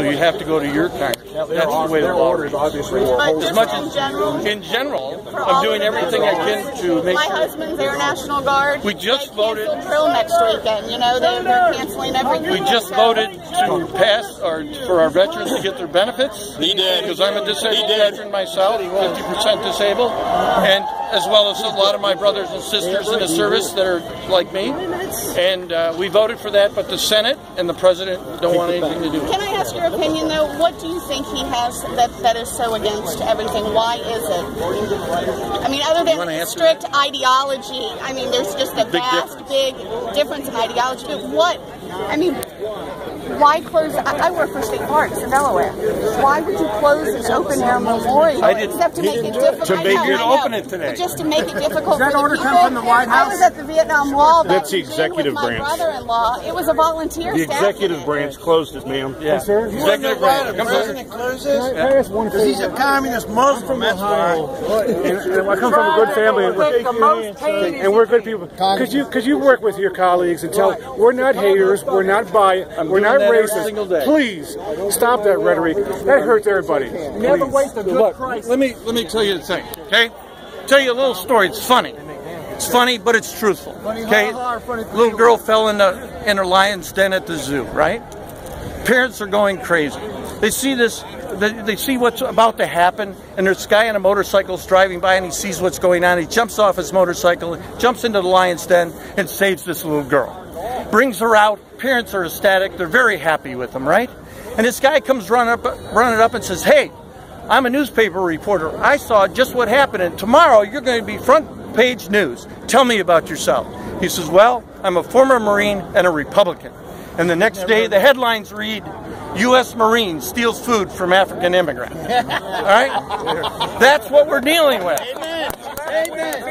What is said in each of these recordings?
So you have to go to your Congress. That's the way the law reads. obviously But As much in as general, in general, I'm doing everything I can to make My sure. husband's Air National Guard. We just voted- drill next weekend. You know, they, they're canceling everything. We just voted to pass our for our veterans to get their benefits. He did. because I'm a disabled veteran myself, 50% disabled, and as well as a lot of my brothers and sisters in the service that are like me. And uh, we voted for that, but the Senate and the president don't want anything to do with it. Can I ask your opinion though? What do you think he has that, that is so against everything? Why is it? I mean, other than strict ideology, I mean, there's just a Big vast, difference. big difference in ideology. But what? I mean, why close? I, I work for state parks in Delaware. Why would you close an open air memorial I didn't- except to make it didn't it. difficult? To make know, it open it today. But just to make it difficult that for the order people. come from the White House? I was at the Vietnam Wall. That's the executive with my branch. brother-in-law. It was a volunteer. The executive branch closed it, ma'am. Yeah, sir. executive branch. Come on. Because he's a communist Muslim, that's why. and, and I come from a good family, and we're, and we're good people. Could you could you work with your colleagues and tell we're not haters, we're not biased, we're not that every single day. racist. Please stop that rhetoric. That hurts everybody. Never waste a good Look, let me let me tell you the thing, okay? Tell you a little story. It's funny. It's funny, but it's truthful. Okay, little girl fell in the in her lion's den at the zoo. Right? Parents are going crazy. They see this. They, they see what's about to happen, and there's a guy on a motorcycle driving by, and he sees what's going on. He jumps off his motorcycle, jumps into the lion's den, and saves this little girl. Brings her out. Parents are ecstatic. They're very happy with them, right? And this guy comes running up, running up, and says, "Hey, I'm a newspaper reporter. I saw just what happened, and tomorrow you're going to be front page news. Tell me about yourself. He says, Well, I'm a former Marine and a Republican. And the next day, the headlines read, U.S. Marine steals food from African immigrant. All right? That's what we're dealing with.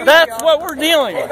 That's what we're dealing with.